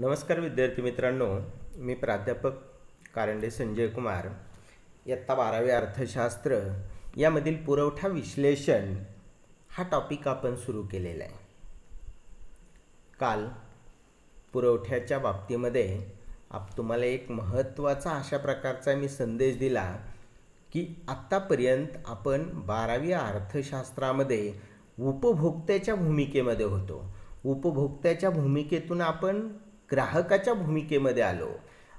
नमस्कार विद्यार्थी मित्रांनो मी प्राध्यापक कारंडे संजय कुमार. इयत्ता बारावी अर्थशास्त्र यामधील पुरवठा विश्लेषण हा टॉपिक आपण सुरू केलेला आहे. काल पुरवठ्याच्या बाबतीमध्ये आप तुम्हाला एक महत्त्वाचा अशा प्रकारचा मी संदेश दिला की आत्तापर्यंत आपण बारावी अर्थशास्त्रामध्ये उपभोक्त्याच्या भूमिकेमध्ये होतो. उपभोक्त्याच्या भूमिकेतून आपण ग्राहकाच्या भूमिकेमध्ये आलो.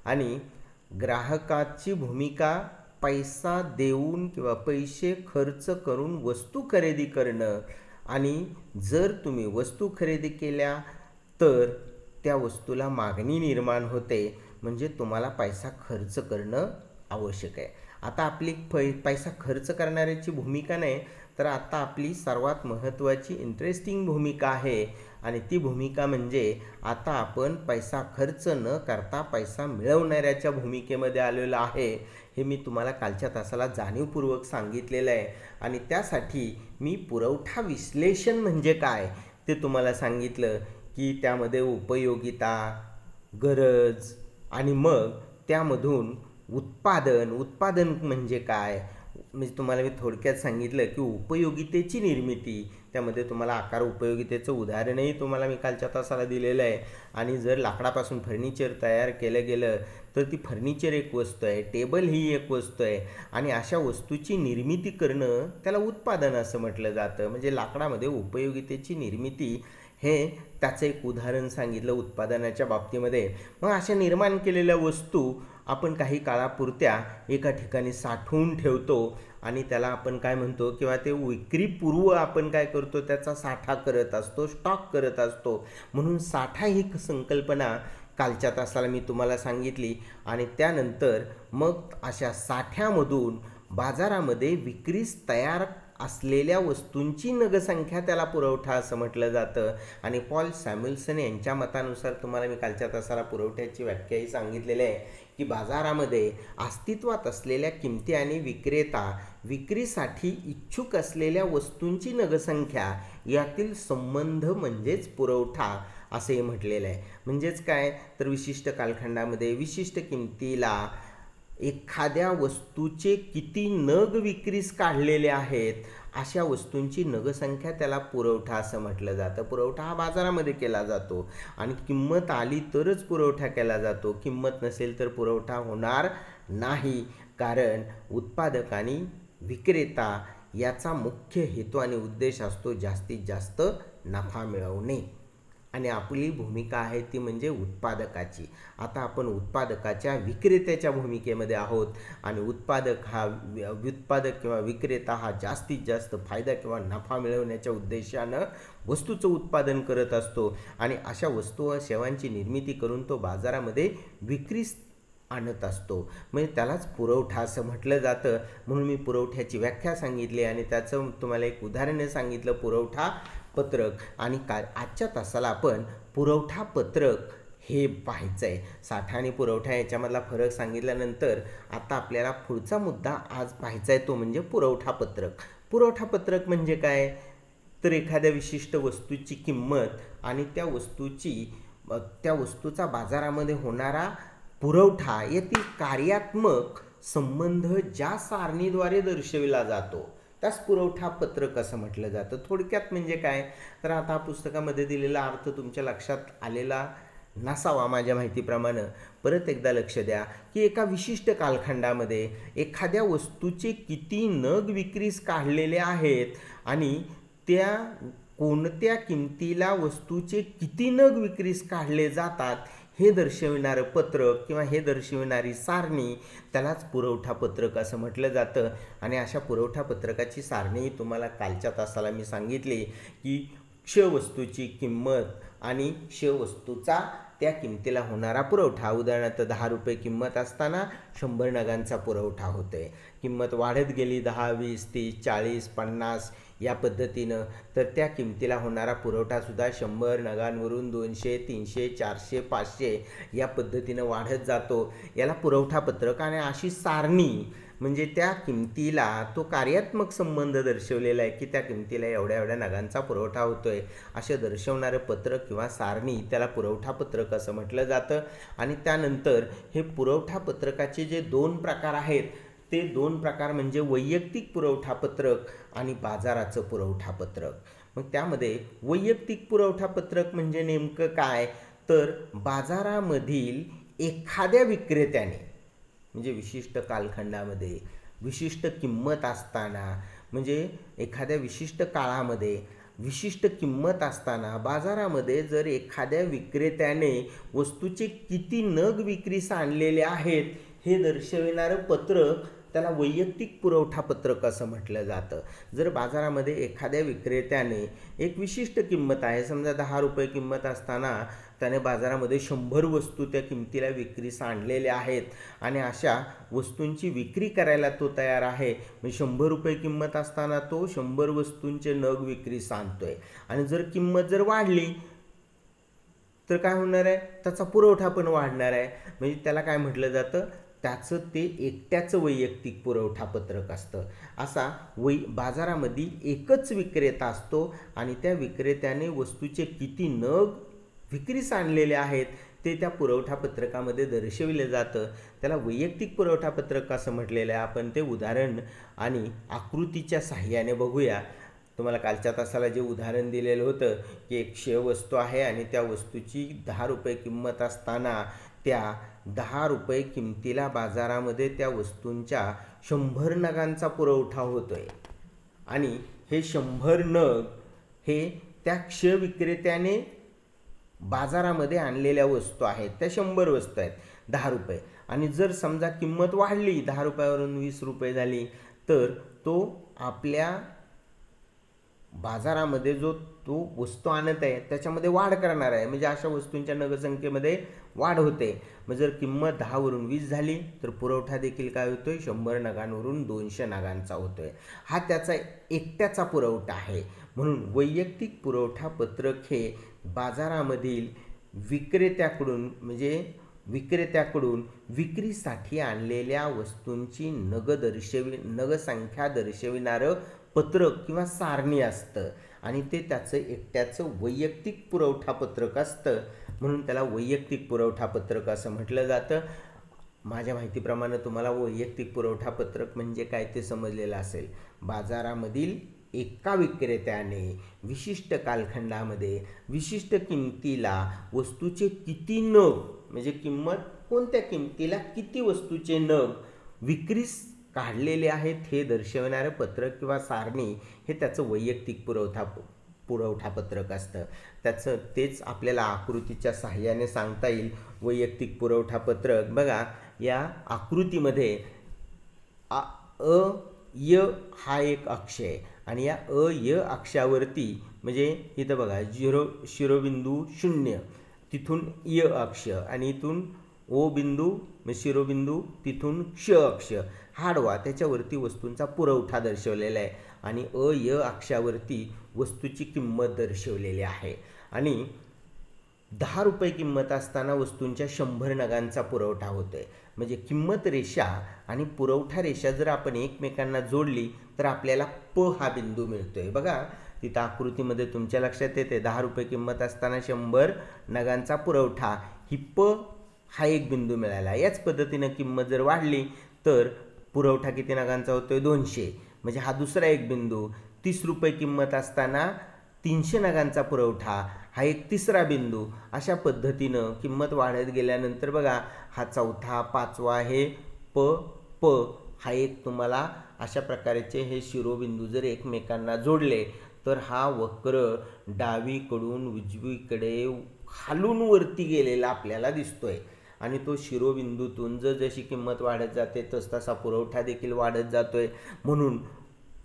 आणि ग्राहकाची भूमिका पैसा देऊन किंवा पैसे खर्च करून वस्तू खरेदी करणं आणि जर तुम्ही वस्तू खरेदी केल्या तर त्या वस्तूला मागणी निर्माण होते. म्हणजे तुम्हाला पैसा खर्च करणं आवश्यक आहे. आता आपली पै पैसा खर्च करणाऱ्याची भूमिका नाही तर आता आपली सर्वात महत्त्वाची इंटरेस्टिंग भूमिका आहे. आणि ती भूमिका म्हणजे आता आपण पैसा खर्च न करता पैसा मिळवणाऱ्याच्या भूमिकेमध्ये आलेलो आहे हे मी तुम्हाला कालच्या तासाला जाणीवपूर्वक सांगितलेलं आहे. आणि त्यासाठी मी पुरवठा विश्लेषण म्हणजे काय ते तुम्हाला सांगितलं की त्यामध्ये उपयोगिता गरज आणि मग त्यामधून उत्पादन उत्पादन म्हणजे काय? म्हणजे तुम्हाला मी थोडक्यात सांगितलं की उपयोगितेची निर्मिती त्यामध्ये तुम्हाला आकार उपयोगितेचं उदाहरणही तुम्हाला मी कालच्या तासाला दिलेलं आहे. आणि जर लाकडापासून फर्निचर तयार केलं गेलं तर ती फर्निचर एक वस्तू आहे टेबल ही एक वस्तू आहे. आणि अशा वस्तूची निर्मिती करणं त्याला उत्पादन असं म्हटलं जातं. म्हणजे लाकडामध्ये उपयोगितेची निर्मिती हे त्याचं एक उदाहरण सांगितलं उत्पादनाच्या बाबतीमध्ये. मग अशा निर्माण केलेल्या वस्तू आपण काही काळापुरत्या एका ठिकाणी साठवून ठेवतो आणि त्याला आपण काय म्हणतो किंवा ते विक्रीपूर्व आपण काय करतो त्याचा साठा करत असतो स्टॉक करत असतो. म्हणून साठा ही संकल्पना कालच्या तासाला मी तुम्हाला सांगितली आणि त्यानंतर मग अशा साठ्यामधून बाजारामध्ये विक्रीस तयार असलेल्या वस्तूंची नगसंख्या त्याला पुरवठा असं म्हटलं जातं. आणि पॉल सॅम्युल्सन यांच्या मतानुसार तुम्हाला मी कालच्या तासाला पुरवठ्याची व्याख्याही सांगितलेली आहे. की बाजारामध्ये अस्तित्वात असलेल्या किमती आणि विक्रेता विक्रीसाठी इच्छुक असलेल्या वस्तूंची नगसंख्या यातील संबंध म्हणजेच पुरवठा असे म्हटलेलं आहे. म्हणजेच काय? तर विशिष्ट कालखंडामध्ये विशिष्ट किमतीला एखाद्या वस्तूचे किती नग विक्रीस काढलेले आहेत? अशा वस्तूंची नगसंख्या त्याला पुरवठा असं म्हटलं जातं. पुरवठा हा बाजारामध्ये केला जातो. आणि किंमत आली तरच पुरवठा केला जातो. किंमत नसेल तर पुरवठा होणार नाही. कारण उत्पादक आणि विक्रेता याचा मुख्य हेतू आणि उद्देश असतो जास्तीत जास्त नफा मिळवणे. आणि आपली भूमिका आहे ती म्हणजे उत्पादकाची. आता आपण उत्पादकाच्या विक्रेत्याच्या भूमिकेमध्ये आहोत आणि उत्पादक हा उत्पादक किंवा विक्रेता हा जास्तीत जास्त फायदा किंवा नफा मिळवण्याच्या उद्देशानं वस्तूचं उत्पादन करत असतो आणि अशा वस्तू व सेवांची निर्मिती करून तो बाजारामध्ये विक्रीस आणत असतो. म्हणजे त्यालाच पुरवठा असं म्हटलं जातं. म्हणून मी पुरवठ्याची व्याख्या सांगितली आणि त्याचं तुम्हाला एक उदाहरण सांगितलं पुरवठा पत्रक आणि का आजच्या तासाला आपण पुरवठा पत्रक हे पाहायचं आहे साठा आणि पुरवठा याच्यामधला फरक सांगितल्यानंतर आता आपल्याला पुढचा मुद्दा आज पाहायचा आहे तो म्हणजे पुरवठा पत्रक पुरवठा पत्रक म्हणजे काय? तर एखाद्या विशिष्ट वस्तूची किंमत आणि त्या वस्तूची त्या वस्तूचा बाजारामध्ये होणारा पुरवठा यातील कार्यात्मक संबंध ज्या सारणीद्वारे दर्शविला जातो. त्यास पुरवठा पत्रक असं म्हटलं जातं. थोडक्यात म्हणजे काय? तर आता पुस्तकामध्ये दिलेला अर्थ तुमच्या लक्षात आलेला नसावा माझ्या माहितीप्रमाणे. परत एकदा लक्ष द्या की एका विशिष्ट कालखंडामध्ये एखाद्या वस्तूचे किती नग विक्रीस काढलेले आहेत आणि त्या कोणत्या किमतीला वस्तूचे किती नग विक्रीस काढले जातात हे दर्शविणारं पत्रक किंवा हे दर्शविणारी सारणी त्यालाच पुरवठा पत्रक असं म्हटलं जातं. आणि अशा पुरवठा पत्रकाची सारणी तुम्हाला कालच्या तासाला मी सांगितली की क्ष वस्तूची किंमत आणि क्ष वस्तूचा त्या किमतीला होणारा पुरवठा. उदाहरणार्थ दहा रुपये किंमत असताना शंभर नगांचा पुरवठा होतोय. किंमत वाढत गेली दहा वीस तीस चाळीस पन्नास या पद्धतीनं. तर त्या किमतीला होणारा पुरवठासुद्धा शंभर नगांवरून दोनशे तीनशे चारशे पाचशे या पद्धतीनं वाढत जातो. याला पुरवठा पत्रक आणि अशी सारणी म्हणजे त्या किमतीला तो कार्यात्मक संबंध दर्शवलेला आहे की त्या किमतीला एवढ्या एवढ्या नगांचा पुरवठा होतोय. असे दर्शवणारं पत्रक किंवा सारणी त्याला पुरवठा पत्रक असं म्हटलं जातं. आणि त्यानंतर हे पुरवठा पत्रकाचे जे दोन प्रकार आहेत ते दोन प्रकार म्हणजे वैयक्तिक पुरवठा पत्रक आणि बाजाराचं पुरवठा पत्रक मग त्यामध्ये वैयक्तिक पुरवठा पत्रक म्हणजे नेमकं काय? तर बाजारामधील एखाद्या विक्रेत्याने म्हणजे विशिष्ट कालखंडामध्ये विशिष्ट किंमत असताना म्हणजे एखाद्या विशिष्ट काळामध्ये विशिष्ट किंमत असताना बाजारामध्ये जर एखाद्या विक्रेत्याने वस्तूचे किती नग विक्रीस आणलेले आहेत हे दर्शविणारं पत्रक त्याला वैयक्तिक पुरवठा पत्रक असं म्हटलं जातं. जर बाजारामध्ये एखाद्या विक्रेत्याने एक विशिष्ट किंमत आहे समजा दहा रुपये किंमत असताना त्याने बाजारामध्ये शंभर वस्तू त्या किमतीला विक्रीस आणलेल्या आहेत आणि अशा वस्तूंची विक्री करायला तो तयार आहे म्हणजे शंभर रुपये किंमत असताना तो शंभर वस्तूंचे नग विक्रीस आणतोय. आणि जर किंमत जर वाढली तर काय होणार आहे? त्याचा पुरवठा पण वाढणार आहे. म्हणजे त्याला काय म्हटलं जातं? त्याचं ते एकट्याचं वैयक्तिक पुरवठा पत्रक असतं. असा वै बाजारामध्ये एकच विक्रेता असतो आणि त्या विक्रेत्याने वस्तूचे किती नग विक्रीस आणलेले आहेत ते त्या पुरवठा पत्रकामध्ये दर्शविलं जातं. त्याला वैयक्तिक पुरवठा पत्रक असं म्हटलेलं आहे. आपण ते उदाहरण आणि आकृतीच्या साह्याने बघूया. तुम्हाला कालच्या तासाला जे उदाहरण दिलेलं होतं की एक शेव वस्तू आहे आणि त्या वस्तूची दहा रुपये किंमत असताना त्या दहा रुपये किमतीला बाजारामध्ये त्या वस्तूंच्या शंभर नगांचा पुरवठा होतो आहे आणि हे शंभर नग हे त्या क्ष विक्रेत्याने बाजारामध्ये आणलेल्या वस्तू आहेत. त्या शंभर वस्तू आहेत. दहा रुपये. आणि जर समजा किंमत वाढली दहा रुपयावरून वीस रुपये झाली तर तो आपल्या बाजारामध्ये जो तो वस्तू आणत आहे त्याच्यामध्ये वाढ करणार आहे. म्हणजे अशा वस्तूंच्या नगसंख्येमध्ये वाढ होते. मग जर किंमत दहावरून वीस झाली तर पुरवठा देखील काय होतोय? शंभर नगांवरून दोनशे नगांचा होतोय. हा त्याचा एकट्याचा पुरवठा आहे. म्हणून वैयक्तिक पुरवठा पत्रक हे बाजारामधील विक्रेत्याकडून म्हणजे विक्रेत्याकडून विक्रीसाठी आणलेल्या वस्तूंची नग दर्शवि नगसंख्या दर्शविणारं पत्रक किंवा सारणी असतं. आणि ते त्याचं एकट्याचं वैयक्तिक पुरवठा पत्रक असतं. म्हणून त्याला वैयक्तिक पुरवठा पत्रक असं म्हटलं जातं. माझ्या माहितीप्रमाणे तुम्हाला वैयक्तिक पुरवठा पत्रक म्हणजे काय ते समजलेलं असेल. बाजारामधील एका विक्रेत्याने विशिष्ट कालखंडामध्ये विशिष्ट किमतीला वस्तूचे किती नग म्हणजे किंमत कोणत्या किमतीला किती वस्तूचे नग विक्रीस काढलेले आहेत हे दर्शवणारं पत्रक किंवा सारणी हे त्याचं वैयक्तिक पुरवठा पुरवठा पत्रक असतं. त्याचं तेच आपल्याला आकृतीच्या सहाय्याने सांगता येईल. वैयक्तिक पुरवठा पत्रक. बघा या आकृतीमध्ये आ अ य हा एक अक्ष आहे. आणि या अ य अक्षावरती म्हणजे इथं बघा झिरो शिरोबिंदू शून्य तिथून य अक्ष आणि इथून ओ बिंदू म्हणजे शिरोबिंदू तिथून क्ष अक्ष. हाडवा त्याच्यावरती वस्तूंचा पुरवठा दर्शवलेला आहे आणि अ य अक्षावरती वस्तूची किंमत दर्शवलेली आहे. आणि दहा रुपये किंमत असताना वस्तूंच्या शंभर नगांचा पुरवठा होतो आहे म्हणजे किंमत रेषा आणि पुरवठा रेषा जर आपण एकमेकांना जोडली तर आपल्याला प हा बिंदू मिळतो आहे बघा तिथं आकृतीमध्ये तुमच्या लक्षात येते दहा रुपये किंमत असताना शंभर नगांचा पुरवठा ही प हा एक बिंदू मिळाला. याच पद्धतीनं किंमत जर वाढली तर पुरवठा किती नगांचा होतो आहे दोनशे. म्हणजे हा दुसरा एक बिंदू. तीस रुपये किंमत असताना तीनशे नगांचा पुरवठा. हा एक तिसरा बिंदू. अशा पद्धतीनं किंमत वाढत गेल्यानंतर बघा हा चौथा पाचवा हे प प. हा एक तुम्हाला अशा प्रकारचे हे शिरोबिंदू जर एकमेकांना जोडले तर हा वक्र डावीकडून उजवीकडे खालून वरती गेलेला आपल्याला दिसतोय. आणि तो शिरोबिंदूतून जर जशी किंमत वाढत जाते तस तसा पुरवठा देखील वाढत जातोय. म्हणून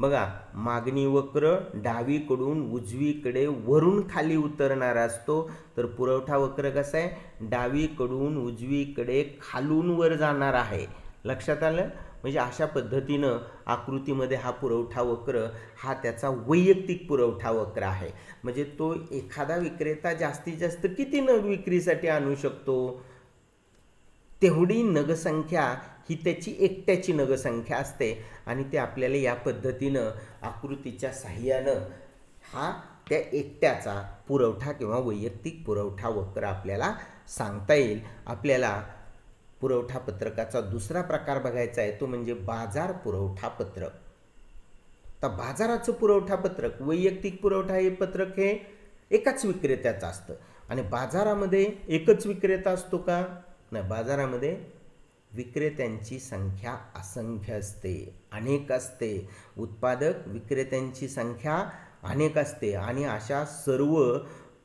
बघा मागणी वक्र डावीकडून उजवीकडे वरून खाली उतरणारा असतो. तर पुरवठा वक्र कसा आहे? डावीकडून उजवीकडे खालून वर जाणार आहे. लक्षात आलं? म्हणजे अशा पद्धतीनं आकृतीमध्ये हा पुरवठा वक्र हा त्याचा वैयक्तिक पुरवठा वक्र आहे. म्हणजे तो एखादा विक्रेता जास्तीत जास्त किती नग विक्रीसाठी आणू शकतो? तेवढी नगसंख्या ही त्याची एकट्याची नगसंख्या असते. आणि ते आपल्याला या पद्धतीनं आकृतीच्या साह्यानं हा त्या एकट्याचा पुरवठा किंवा वैयक्तिक पुरवठा वक्र आपल्याला सांगता येईल. आपल्याला पुरवठा पत्रकाचा दुसरा प्रकार बघायचा आहे तो म्हणजे बाजार पुरवठा पत्रक. तर बाजाराचं पुरवठा पत्रक वैयक्तिक पुरवठा हे पत्रक हे एकाच विक्रेत्याचं असतं. आणि बाजारामध्ये एकच विक्रेता असतो का? नाही बाजारामध्ये विक्रेत्यांची संख्या असंख्य असते. अनेक असते. उत्पादक विक्रेत्यांची संख्या अनेक असते आणि अशा सर्व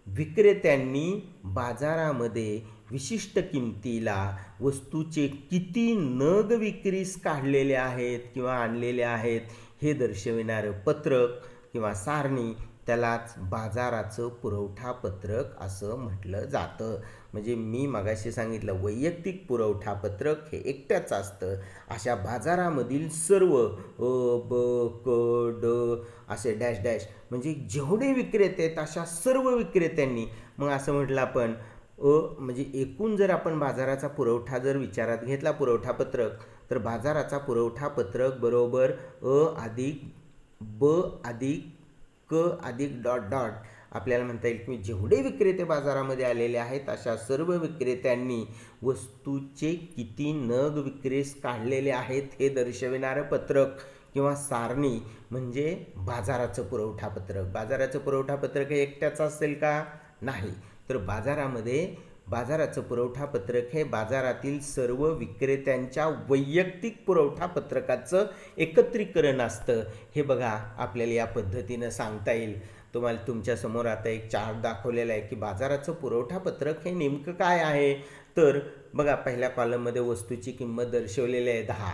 विक्रेत्यांनी बाजारामध्ये विशिष्ट किमतीला वस्तूचे किती नग विक्रीस काढलेले आहेत किंवा आणलेले आहेत हे दर्शविणारं पत्रक किंवा सारणी त्यालाच बाजाराचं पुरवठा पत्रक असं म्हटलं जातं. म्हणजे मी मगाशी सांगितलं वैयक्तिक पुरवठा पत्रक हे एकट्याचं असतं. अशा बाजारामधील सर्व अ ब क ड असे डॅश डॅश म्हणजे जेवढे विक्रेते आहेत अशा सर्व विक्रेत्यांनी मग असं म्हटलं आपण अ म्हणजे एकूण जर आपण बाजाराचा पुरवठा जर विचारात घेतला पुरवठा पत्रक तर बाजाराचा पुरवठा पत्रक बरोबर अ अधिक ब अधिक क अधिक डॉट डॉट आपल्याला म्हणता येईल की जेवढे विक्रेते बाजारामध्ये आलेले आहेत अशा सर्व विक्रेत्यांनी वस्तूचे किती नग विक्रेस काढलेले आहेत हे दर्शविणारं पत्रक किंवा सारणी म्हणजे बाजाराचं पुरवठा पत्रक बाजाराचं पुरवठा पत्रक हे एकट्याचं असेल का? नाही. तर बाजारामध्ये बाजाराचं पुरवठा पत्रक हे बाजारातील सर्व विक्रेत्यांच्या वैयक्तिक पुरवठा पत्रकाचं एकत्रीकरण असतं. हे बघा आपल्याला या पद्धतीनं सांगता येईल. तुम्हाला तुमच्यासमोर आता एक चार्ट दाखवलेला आहे की बाजाराचं पुरवठा पत्रक हे नेमकं काय आहे? तर बघा पहिल्या कॉलममध्ये वस्तूची किंमत दर्शवलेली आहे दहा.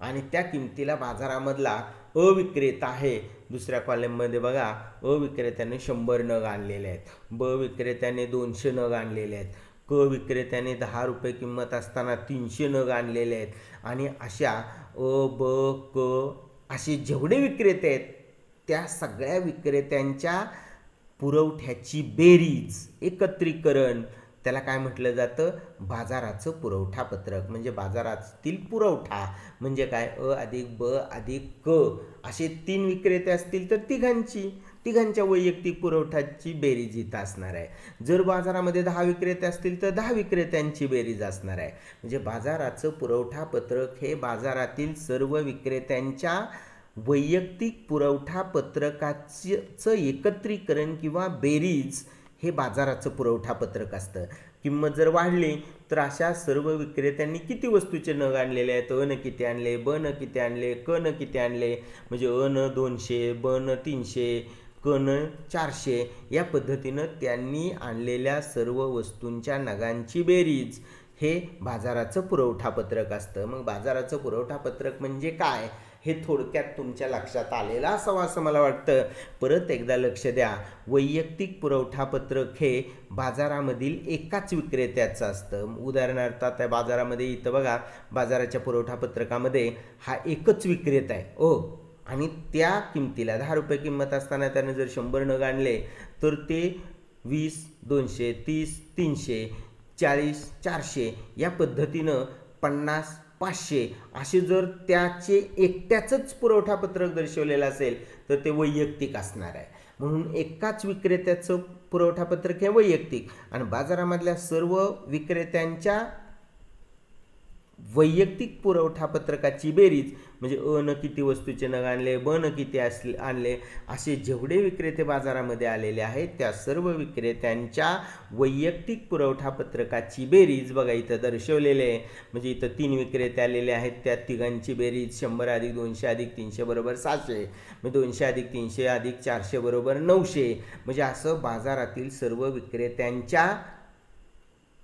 आणि त्या किमतीला बाजारामधला अविक्रेता आहे. दुसऱ्या कॉलममध्ये बघा अविक्रेत्याने शंभर नग आणलेले आहेत. ब विक्रेत्याने दोनशे नग आणलेले आहेत. क विक्रेत्याने दहा रुपये किंमत असताना तीनशे नग आणलेले आहेत. आणि अशा अ ब क असे जेवढे विक्रेते आहेत त्या सगळ्या विक्रेत्यांच्या पुरवठ्याची बेरीज एकत्रीकरण त्याला काय म्हटलं जातं? बाजाराचं पुरवठा पत्रक म्हणजे बाजारातील पुरवठा म्हणजे काय? अ अधिक ब अधिक क असे तीन विक्रेते असतील तर तिघांची तिघांच्या वैयक्तिक पुरवठ्याची बेरीज इथं असणार आहे. जर बाजारामध्ये दहा विक्रेते असतील तर दहा विक्रेत्यांची बेरीज असणार आहे. म्हणजे बाजाराचं पुरवठा पत्रक हे बाजारातील सर्व विक्रेत्यांच्या वैयक्तिक पुरवठा पत्रकाचं एकत्रीकरण किंवा बेरीज हे बाजाराचं पुरवठा पत्रक असतं. किंमत जर वाढली तर अशा सर्व विक्रेत्यांनी किती वस्तूचे नग आणलेले आहेत? अ न किती आणले ब न किती आणले क न किती आणले? म्हणजे अ न दोनशे ब न तीनशे क न चारशे या पद्धतीनं त्यांनी आणलेल्या सर्व वस्तूंच्या नगांची बेरीज हे बाजाराचं पुरवठा पत्रक असतं. मग बाजाराचं पुरवठा पत्रक म्हणजे काय? हे थोडक्यात तुमच्या लक्षात आलेलं असावं असं मला वाटतं. परत एकदा लक्ष द्या. वैयक्तिक पुरवठा पत्रक हे बाजारामधील एकाच विक्रेत्याचं असतं. उदाहरणार्थ आता बाजारामध्ये इथं बघा बाजाराच्या पुरवठा पत्रकामध्ये हा एकच विक्रेता आहे. ओ आणि त्या किमतीला दहा रुपये किंमत असताना त्याने जर शंभर नग आणले तर ते वीस दोनशे तीस तीनशे चाळीस चारशे या पद्धतीनं पन्नास पाचशे. असे जर त्याचे एकट्याचंच पुरवठा पत्रक दर्शवलेलं असेल तर ते वैयक्तिक असणार आहे. म्हणून एकाच विक्रेत्याचं पुरवठा पत्रक हे वैयक्तिक. आणि बाजारामधल्या सर्व विक्रेत्यांच्या वैयक्तिक पुरवठा पत्रकाची बेरीज म्हणजे अ न किती वस्तूचे नग आणले ब न किती असले आणले असे जेवढे विक्रेते बाजारामध्ये आलेले आहेत त्या सर्व विक्रेत्यांच्या वैयक्तिक पुरवठा पत्रकाची बेरीज बघा इथं दर्शवलेले आहे. म्हणजे इथं तीन विक्रेते आलेले आहेत त्या तिघांची बेरीज शंभर अधिक दोनशे अधिक तीनशे बरोबर सहाशे म्हणजे दोनशे अधिक तीनशे अधिक चारशे बरोबर नऊशे. म्हणजे असं बाजारातील सर्व विक्रेत्यांच्या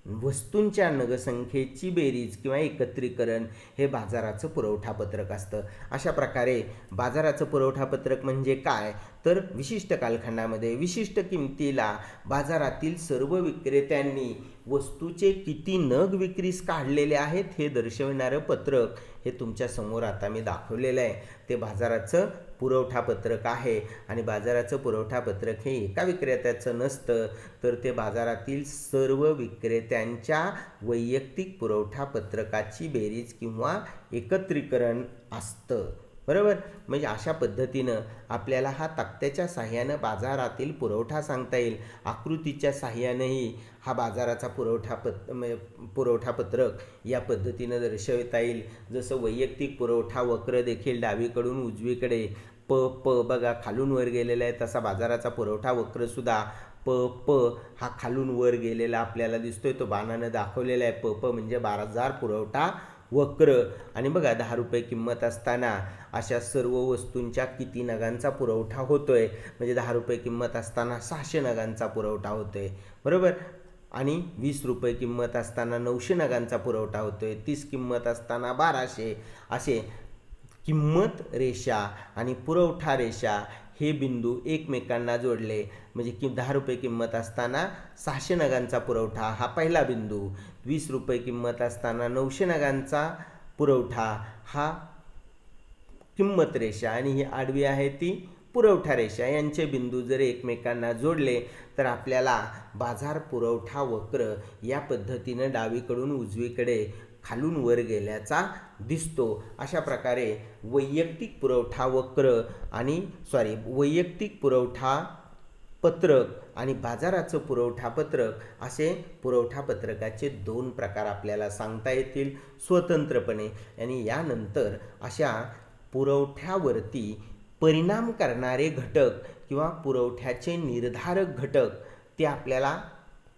वस्तूंच्या नगसंख्येची बेरीज किंवा एकत्रीकरण हे बाजाराचं पुरवठा पत्रक असतं. अशा प्रकारे बाजाराचं पुरवठा पत्रक म्हणजे काय? तर विशिष्ट कालखंडामध्ये विशिष्ट किमतीला बाजारातील सर्व विक्रेत्यांनी वस्तूचे किती नग विक्रीस काढलेले आहेत हे दर्शविणारं पत्रक हे तुमच्यासमोर आता मी दाखवलेलं आहे. ते बाजाराचं पुरवठापत्रक आहे आणि बाजाराचं पुरवठापत्रक हे एका विक्रेत्याचं नसतं तर ते बाजारातील सर्व विक्रेत्यांच्या वैयक्तिक पुरवठापत्रकाची बेरीज किंवा एकत्रीकरण असतं. बरोबर? म्हणजे अशा पद्धतीनं आपल्याला हा तक्त्याच्या साह्यानं बाजारातील पुरवठा सांगता येईल आकृतीच्या साह्यानंही. हा बाजाराचा पुरवठा पत म्हणजे पुरवठापत्रक या पद्धतीनं दर्शवता येईल. जसं वैयक्तिक पुरवठा वक्र देखील डावीकडून उजवीकडे प प बघा खालून वर गेलेला आहे तसा बाजाराचा पुरवठा वक्रसुद्धा प प हा खालून वर गेलेला आपल्याला दिसतोय. तो बाणानं दाखवलेला आहे. प प म्हणजे बाजार पुरवठा वक्र. आणि बघा दहा रुपये किंमत असताना अशा सर्व वस्तूंच्या किती नगांचा पुरवठा होतोय. म्हणजे दहा रुपये किंमत असताना सहाशे नगांचा पुरवठा होतोय. बरोबर? आणि वीस रुपये किंमत असताना नऊशे नगांचा पुरवठा होतोय तीस किंमत असताना बाराशे असे किंमत रेषा आणि पुरवठा रेषा हे बिंदू एकमेकांना जोडले. म्हणजे कि दहा रुपये किंमत असताना सहाशे नगांचा पुरवठा हा पहिला बिंदू. वीस रुपये किंमत असताना नऊशे नगांचा पुरवठा हा किंमत रेषा आणि ही आडवी आहे ती पुरवठा रेषा. यांचे बिंदू जर एकमेकांना जोडले तर आपल्याला बाजार पुरवठा वक्र या पद्धतीनं डावीकडून उजवीकडे खालून वर गेल्याचा दिसतो. अशा प्रकारे वैयक्तिक पुरवठा वक्र आणि सॉरी वैयक्तिक पुरवठा पत्रक आणि बाजाराचं पुरवठा पत्रक असे पुरवठा पत्रकाचे दोन प्रकार आपल्याला सांगता येतील स्वतंत्रपणे. आणि यानंतर अशा पुरवठ्यावरती परिणाम करणारे घटक किंवा पुरवठ्याचे निर्धारक घटक ते आपल्याला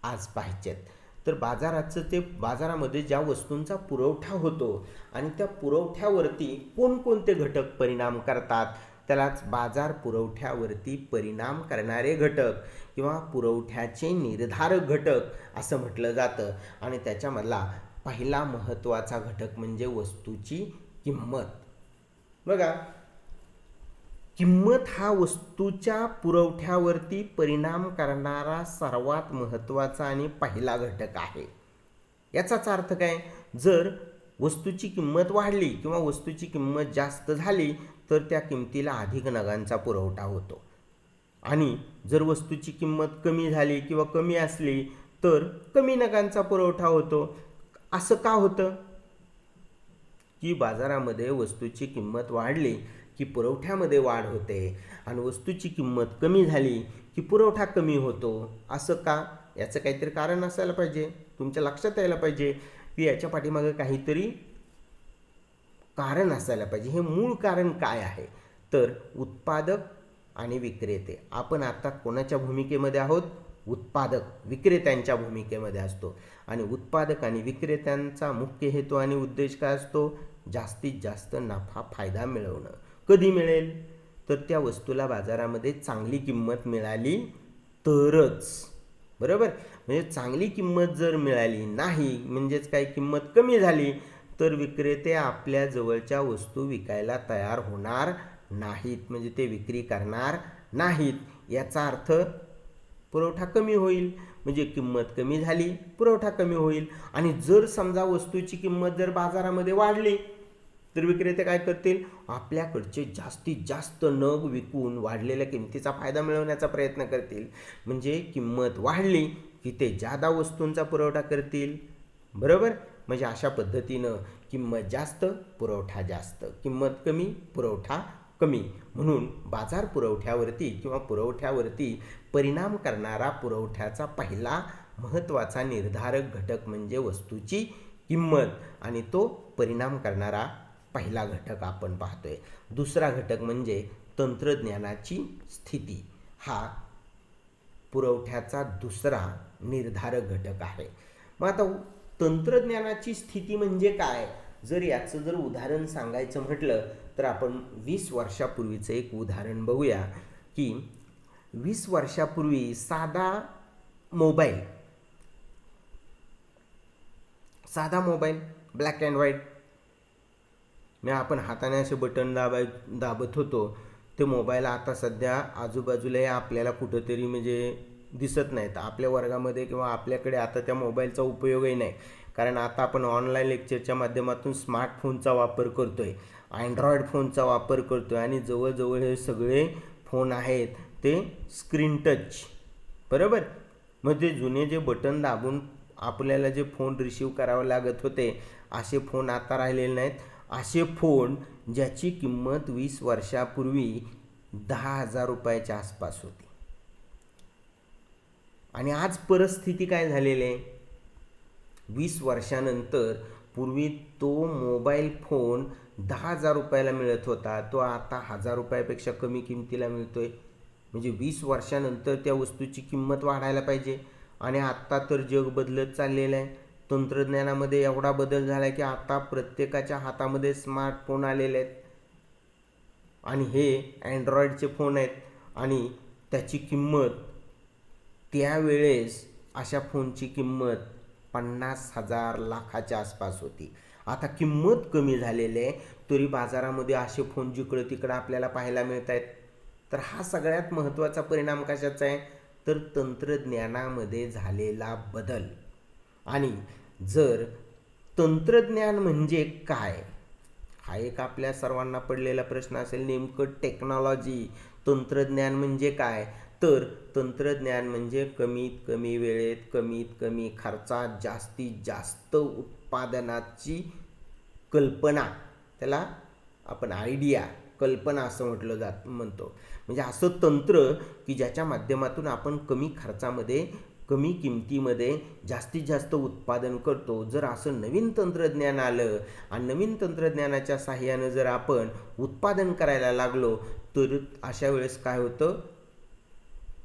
आज पाहिजेत. तर बाजाराचं ते बाजारामध्ये ज्या वस्तूंचा पुरवठा होतो आणि त्या पुरवठ्यावरती कोणकोणते घटक परिणाम करतात त्यालाच बाजार पुरवठ्यावरती परिणाम करणारे घटक किंवा पुरवठ्याचे निर्धारक घटक असं म्हटलं जातं. आणि त्याच्यामधला पहिला महत्त्वाचा घटक म्हणजे वस्तूची किंमत. बघा किंमत हा वस्तूच्या पुरवठ्यावरती परिणाम करणारा सर्वात महत्त्वाचा आणि पहिला घटक आहे. याचाच अर्थ काय? जर वस्तूची किंमत वाढली किंवा वस्तूची किंमत जास्त झाली तर त्या किमतीला अधिक नगांचा पुरवठा होतो. आणि जर वस्तूची किंमत कमी झाली किंवा कमी असली तर कमी नगांचा पुरवठा होतो. असं का होतं? की बाजारामध्ये वस्तूची किंमत वाढली की पुरवठ्यामध्ये वाढ होते आणि वस्तूची किंमत कमी झाली की पुरवठा कमी होतो. असं का? याचं काहीतरी कारण असायला पाहिजे. तुमच्या लक्षात यायला पाहिजे की याच्या पाठीमागं काहीतरी कारण असायला पाहिजे. हे मूळ कारण काय आहे? तर उत्पादक आणि विक्रेते. आपण आता कोणाच्या भूमिकेमध्ये आहोत? उत्पादक विक्रेत्यांच्या भूमिकेमध्ये असतो. आणि उत्पादक आणि विक्रेत्यांचा मुख्य हेतू आणि उद्देश काय असतो? जास्तीत जास्त नफा फायदा मिळवणं. कधी मिळेल? तर त्या वस्तूला बाजारामध्ये चांगली किंमत मिळाली तरच. बरोबर? म्हणजे चांगली किंमत जर मिळाली नाही म्हणजेच काही किंमत कमी झाली तर विक्रेते आपल्या जवळच्या वस्तू विकायला तयार होणार नाहीत. म्हणजे ते विक्री करणार नाहीत. याचा अर्थ पुरवठा कमी होईल. म्हणजे किंमत कमी झाली पुरवठा कमी होईल. आणि जर समजा वस्तूची किंमत जर बाजारामध्ये वाढली तर विक्रेते काय करतील? आपल्याकडचे जास्तीत जास्त नग विकून वाढलेल्या किमतीचा फायदा मिळवण्याचा प्रयत्न करतील. म्हणजे किंमत वाढली की ते जादा वस्तूंचा पुरवठा करतील. बरोबर? म्हणजे अशा पद्धतीनं किंमत जास्त पुरवठा जास्त. किंमत कमी पुरवठा कमी. म्हणून बाजार पुरवठ्यावरती किंवा पुरवठ्यावरती परिणाम करणारा पुरवठ्याचा पहिला महत्त्वाचा निर्धारक घटक म्हणजे वस्तूची किंमत. आणि तो परिणाम करणारा पहिला घटक आपण पाहतोय. दुसरा घटक म्हणजे तंत्रज्ञानाची स्थिती. हा पुरवठ्याचा दुसरा निर्धारक घटक आहे. मग आता तंत्रज्ञानाची स्थिती म्हणजे काय? जर याचं जर उदाहरण सांगायचं म्हटलं तर आपण वीस वर्षापूर्वीचं एक उदाहरण बघूया की वीस वर्षापूर्वी साधा मोबाईल साधा मोबाईल ब्लॅक अँड व्हाईट आणि आपण हाताने असे बटन दाबाय दाबत होतो. ते मोबाईल आता सध्या आजूबाजूलाही आपल्याला कुठंतरी म्हणजे दिसत नाहीत. आपल्या वर्गामध्ये किंवा आपल्याकडे आता त्या मोबाईलचा उपयोगही नाही. कारण आता आपण ऑनलाईन लेक्चरच्या माध्यमातून स्मार्टफोनचा वापर करतो आहे अँड्रॉइड फोनचा वापर करतो आहे आणि जवळजवळ हे सगळे फोन आहेत ते स्क्रीन टच बरोबर? मग ते जुने जे बटन दाबून आपल्याला जे फोन रिसीव करावे लागत होते असे फोन आता राहिलेले नाहीत. असे फोन ज्याची किंमत वीस वर्षापूर्वी दहा हजार रुपयाच्या आसपास होती. आणि आज परिस्थिती काय झालेली आहे? वीस वर्षानंतर पूर्वी तो मोबाईल फोन दहा हजार रुपयाला मिळत होता. तो आता हजार रुपयापेक्षा कमी किमतीला मिळतोय. म्हणजे वीस वर्षानंतर त्या वस्तूची किंमत वाढायला पाहिजे. आणि आत्ता तर जग बदलत चाललेलं आहे. तंत्रज्ञानामध्ये एवढा बदल झाला आहे की आता प्रत्येकाच्या हातामध्ये स्मार्टफोन आलेले आहेत. आणि हे अँड्रॉईडचे फोन आहेत. आणि त्याची किंमत त्यावेळेस अशा फोनची किंमत पन्नास हजार लाखाच्या आसपास होती. आता किंमत कमी झालेली आहे तरी बाजारामध्ये असे फोन जिकडं तिकडं आपल्याला पाहायला मिळत आहेत तर हा सगळ्यात महत्त्वाचा परिणाम कशाचा आहे? तर तंत्रज्ञानामध्ये झालेला बदल. आणि जर तंत्रज्ञान म्हणजे काय? हा एक आपल्या सर्वांना पडलेला प्रश्न असेल नेमकं टेक्नॉलॉजी तंत्रज्ञान म्हणजे काय? तर तंत्रज्ञान म्हणजे कमीत कमी वेळेत कमीत कमी खर्चात जास्तीत जास्त उत्पादनाची कल्पना. त्याला आपण आयडिया कल्पना असं म्हटलं जात म्हणतो. म्हणजे असं तंत्र की ज्याच्या माध्यमातून आपण कमी खर्चामध्ये कमी किमतीमध्ये जास्तीत जास्त उत्पादन करतो. जर असं नवीन तंत्रज्ञान आलं आणि नवीन तंत्रज्ञानाच्या साह्यानं जर आपण उत्पादन करायला लागलो तर अशा वेळेस काय होतं?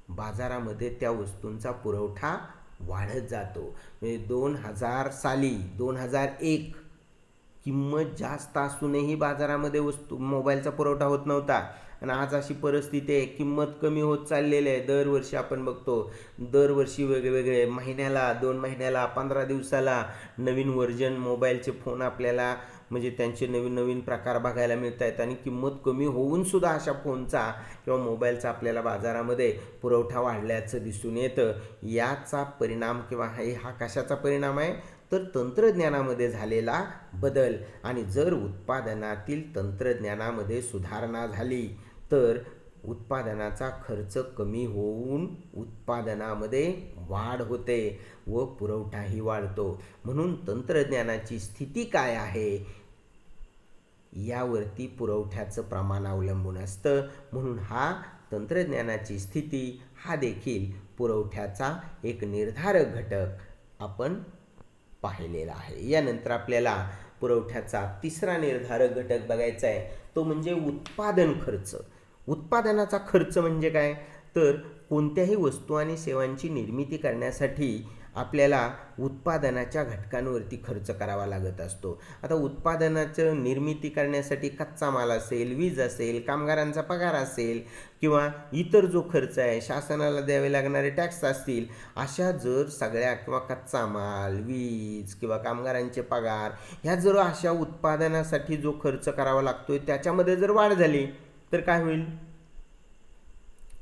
बाजारामध्ये त्या वस्तूंचा पुरवठा वाढत जातो. म्हणजे दोन हजार साली दोन हजार एक किंमत जास्त असूनही बाजारामध्ये वस्तू मोबाईलचा पुरवठा होत नव्हता. आणि आज अशी परिस्थिती आहे किंमत कमी होत चाललेली आहे. दरवर्षी आपण बघतो दरवर्षी वेगवेगळे महिन्याला दोन महिन्याला पंधरा दिवसाला नवीन व्हर्जन मोबाईलचे फोन आपल्याला म्हणजे त्यांचे नवीन नवीन प्रकार बघायला मिळत आहेत. आणि किंमत कमी होऊन सुद्धा अशा फोनचा किंवा मोबाईलचा आपल्याला बाजारामध्ये पुरवठा वाढल्याचं दिसून येतं. याचा परिणाम किंवा हे हा कशाचा परिणाम आहे? तर तंत्रज्ञानामध्ये झालेला बदल. आणि जर उत्पादनातील तंत्रज्ञानामध्ये सुधारणा झाली तर उत्पादनाचा खर्च कमी होऊन उत्पादनामध्ये वाढ होते व पुरवठाही वाढतो. म्हणून तंत्रज्ञानाची स्थिती काय आहे? यावरती पुरवठ्याचं प्रमाण अवलंबून असतं. म्हणून हा तंत्रज्ञानाची स्थिती हा देखील पुरवठ्याचा एक निर्धारक घटक आपण पाहिलेला आहे. यानंतर आपल्याला पुरवठ्याचा तिसरा निर्धारक घटक बघायचा आहे. तो म्हणजे उत्पादन खर्च. उत्पादनाचा खर्च म्हणजे काय? तर कोणत्याही वस्तू आणि सेवांची निर्मिती करण्यासाठी आपल्याला उत्पादनाच्या घटकांवरती खर्च करावा लागत असतो. आता उत्पादनाचं निर्मिती करण्यासाठी कच्चा माल असेल वीज असेल कामगारांचा पगार असेल किंवा इतर जो खर्च आहे शासनाला द्यावे लागणारे टॅक्स असतील अशा जर सगळ्या किंवा कच्चा माल वीज किंवा कामगारांचे पगार ह्या जर अशा उत्पादनासाठी जो खर्च करावा लागतोय त्याच्यामध्ये जर वाढ झाली तर काय होईल?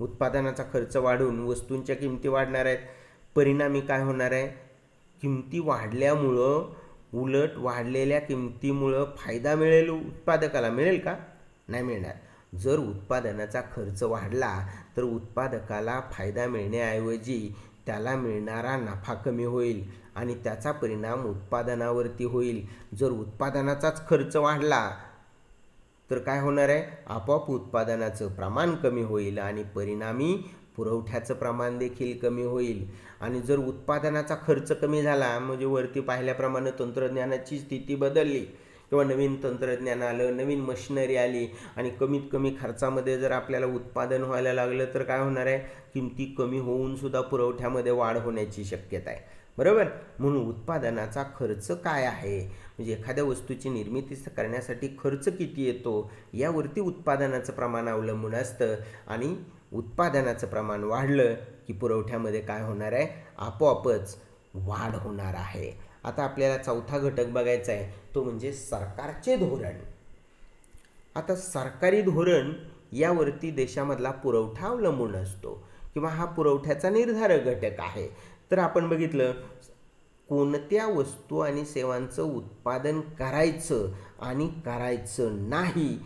उत्पादनाचा खर्च वाढून वस्तूंच्या किमती वाढणार आहेत. परिणामी काय होणार आहे? किमती वाढल्यामुळं उलट वाढलेल्या किमतीमुळं फायदा मिळेल उत्पादकाला. मिळेल का? नाही मिळणार. जर उत्पादनाचा खर्च वाढला तर उत्पादकाला फायदा मिळण्याऐवजी त्याला मिळणारा नफा कमी होईल आणि त्याचा परिणाम उत्पादनावरती होईल. जर उत्पादनाचाच खर्च वाढला तर काय होणार आहे? आपोआप उत्पादनाचं प्रमाण कमी होईल आणि परिणामी पुरवठ्याचं प्रमाण देखील कमी होईल. आणि जर उत्पादनाचा खर्च कमी झाला म्हणजे वरती पाहिल्याप्रमाणे तंत्रज्ञानाची स्थिती बदलली किंवा नवीन तंत्रज्ञान आलं नवीन मशिनरी आली आणि कमीत कमी खर्चामध्ये जर आपल्याला उत्पादन व्हायला लागलं तर काय होणार आहे? किमती कमी होऊन सुद्धा पुरवठ्यामध्ये वाढ होण्याची शक्यता आहे. बरोबर? म्हणून उत्पादनाचा खर्च काय आहे? म्हणजे एखाद्या वस्तूची निर्मिती करण्यासाठी खर्च किती येतो यावरती उत्पादनाचं प्रमाण अवलंबून असतं आणि उत्पादनाचं प्रमाण वाढलं की पुरवठ्यामध्ये काय होणार आहे? आपोआपच वाढ होणार आहे. आता आपल्याला चौथा घटक बघायचा आहे तो म्हणजे सरकारचे धोरण. आता सरकारी धोरण यावरती देशामधला पुरवठा अवलंबून असतो किंवा हा पुरवठ्याचा निर्धारक घटक आहे. तर आपण बघितलं कोणत्या वस्तू आणि सेवांचं उत्पादन करायचं आणि करायचं नाही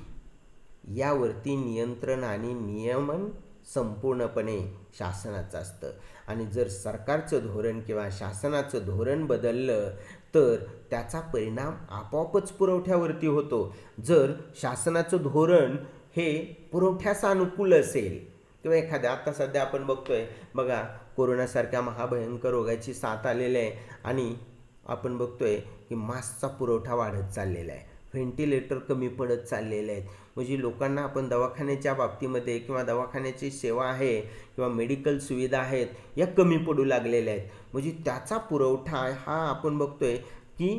यावरती नियंत्रण आणि नियमन संपूर्णपणे शासनाचं असतं. आणि जर सरकारचं धोरण किंवा शासनाचं धोरण बदललं तर त्याचा परिणाम आपोआपच पुरवठ्यावरती होतो. जर शासनाचं धोरण हे पुरवठ्यास अनुकूल असेल किंवा एखाद्या आता सध्या आपण बघतोय बघा कोरोनासारख्या महाभयंकर रोगाची साथ आलेली आहे. आणि आपण बघतोय की मास्कचा पुरवठा वाढत चाललेला आहे. व्हेंटिलेटर कमी पडत चाललेले आहेत. म्हणजे लोकांना आपण दवाखान्याच्या बाबतीमध्ये किंवा दवाखान्याची सेवा आहे किंवा मेडिकल सुविधा आहेत या कमी पडू लागलेल्या आहेत. म्हणजे त्याचा पुरवठा हा आपण बघतोय की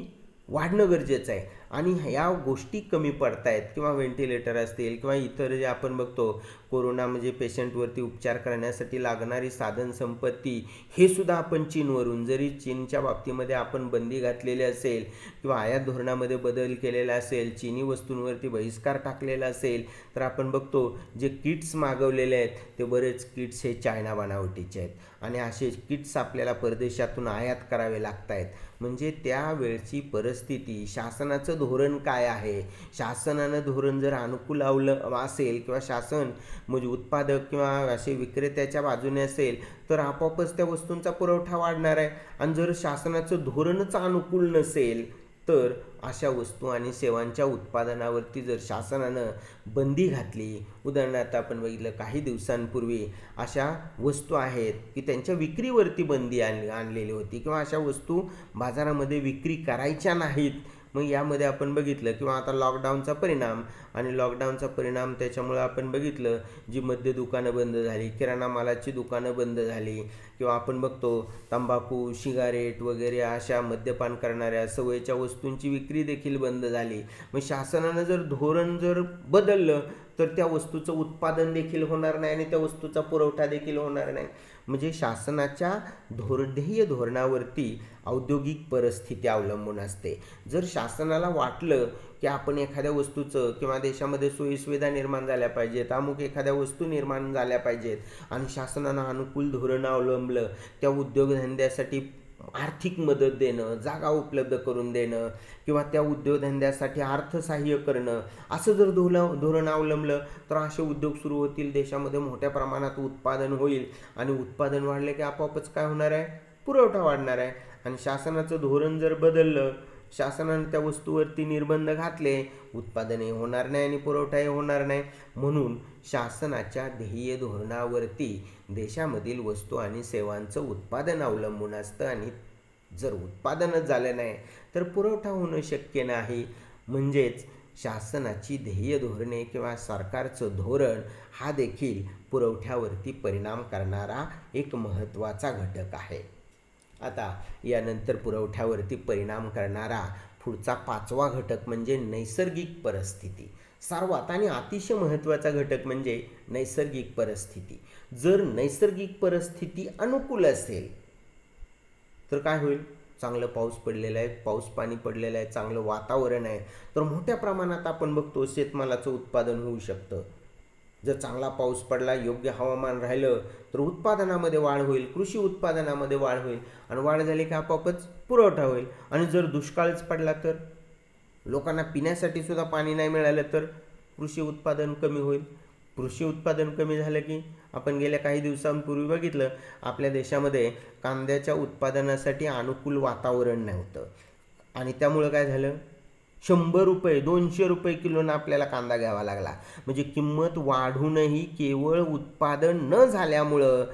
वाढणं गरजेचं आहे. आणि या गोष्टी कमी पडत आहेत किंवा व्हेंटिलेटर असतील किंवा इतर जे आपण बघतो कोरोना म्हणजे पेशंटवरती उपचार करण्यासाठी लागणारी साधन संपत्ती हे सुद्धा आपण चीनवरून जरी चीनच्या बाबतीमध्ये आपण बंदी घातलेली असेल किंवा आयात धोरणामध्ये बदल केलेला असेल चीनी वस्तूंवरती बहिष्कार टाकलेला असेल तर आपण बघतो जे किट्स मागवलेले आहेत ते बरेच किट्स हे चायना बनावटीचे आहेत. आणि असे किट्स आपल्याला परदेशातून आयात करावे लागत आहेत म्हणजे त्यावेळची परिस्थिती शासनाचं धोरण काय आहे? शासनानं धोरण जर अनुकूल अवलं असेल किंवा शासन म्हणजे उत्पादक किंवा असे विक्रेत्याच्या बाजूने असेल तर आपोआपच त्या वस्तूंचा पुरवठा वाढणार आहे. आणि जर शासनाचं धोरणच अनुकूल नसेल तर अशा वस्तू आणि सेवांच्या उत्पादनावरती जर शासनानं बंदी घातली उदाहरणार्थ आपण बघितलं काही दिवसांपूर्वी अशा वस्तू आहेत की त्यांच्या विक्रीवरती बंदी आण आणलेली होती किंवा अशा वस्तू बाजारामध्ये विक्री करायच्या नाहीत मग यामध्ये आपण बघितलं किंवा आता लॉकडाऊनचा परिणाम आणि लॉकडाऊनचा परिणाम त्याच्यामुळं आपण बघितलं जी मद्य दुकानं बंद झाली किराणा मालाची दुकानं बंद झाली किंवा आपण बघतो तंबाखू शिगारेट वगैरे अशा मद्यपान करणाऱ्या सवयीच्या वस्तूंची विक्री देखील बंद झाली. मग शासनानं जर धोरण जर बदललं तर त्या वस्तूचं उत्पादन देखील होणार नाही आणि त्या वस्तूचा पुरवठा देखील होणार नाही. म्हणजे शासनाच्या धोरध्येय धोरणावरती औद्योगिक परिस्थिती अवलंबून असते. जर शासनाला वाटलं की आपण एखाद्या वस्तूचं किंवा देशामध्ये सोयीसुविधा निर्माण झाल्या पाहिजेत अमुक एखाद्या वस्तू निर्माण झाल्या पाहिजेत आणि शासनानं अनुकूल धोरण अवलंबलं त्या उद्योगधंद्यासाठी आर्थिक मदत देणं जागा उपलब्ध करून देणं किंवा त्या उद्योगधंद्यासाठी अर्थसहाय्य करणं असं जर धोलं धोरण अवलंबलं तर असे उद्योग सुरू होतील देशामध्ये मोठ्या प्रमाणात उत्पादन होईल. आणि उत्पादन वाढले की आपोआपच काय होणार आहे? पुरवठा वाढणार आहे. आणि शासनाचं धोरण जर बदललं शासनाने त्या वस्तूवरती निर्बंध घातले. उत्पादनही होणार नाही आणि पुरवठाही होणार नाही. म्हणून शासनाच्या ध्येय धोरणावरती देशामधील वस्तू आणि सेवांचं उत्पादन अवलंबून असतं आणि जर उत्पादनच झालं नाही तर पुरवठा होणं शक्य नाही. म्हणजेच शासनाची ध्येय धोरणे किंवा सरकारचं धोरण हा देखील पुरवठ्यावरती परिणाम करणारा एक महत्त्वाचा घटक आहे. आता यानंतर पुरवठ्यावरती परिणाम करणारा पुढचा पाचवा घटक म्हणजे नैसर्गिक परिस्थिती. सर्वात आणि अतिशय महत्त्वाचा घटक म्हणजे नैसर्गिक परिस्थिती. जर नैसर्गिक परिस्थिती अनुकूल असेल तर काय होईल? चांगलं पाऊस पडलेला आहे पाऊस पाणी पडलेलं आहे चांगलं वातावरण आहे तर मोठ्या प्रमाणात आपण बघतो शेतमालाचं उत्पादन होऊ शकतं. जर चांगला पाऊस पडला योग्य हवामान राहिलं तर उत्पादनामध्ये वाढ होईल कृषी उत्पादनामध्ये वाढ होईल आणि वाढ झाली की आपोआपच पुरवठा होईल. आणि जर दुष्काळच पडला तर लोकांना पिण्यासाठी सुद्धा पाणी नाही मिळालं तर कृषी उत्पादन कमी होईल. कृषी उत्पादन कमी झालं की आपण गेल्या काही दिवसांपूर्वी बघितलं आपल्या देशामध्ये कांद्याच्या उत्पादनासाठी अनुकूल वातावरण नव्हतं. आणि त्यामुळं काय झालं? शंभर रुपये दोनशे रुपये किलोनं आपल्याला कांदा घ्यावा लागला. म्हणजे किंमत वाढूनही केवळ उत्पादन न झाल्यामुळं